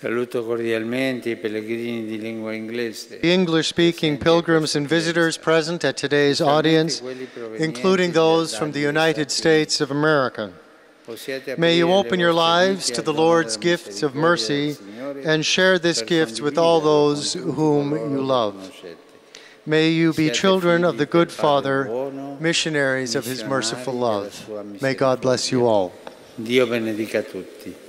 The English-speaking pilgrims and visitors present at today's audience, including those from the United States of America. May you open your lives to the Lord's gifts of mercy and share this gift with all those whom you love. May you be children of the good Father, missionaries of his merciful love. May God bless you all. Dio benedica tutti.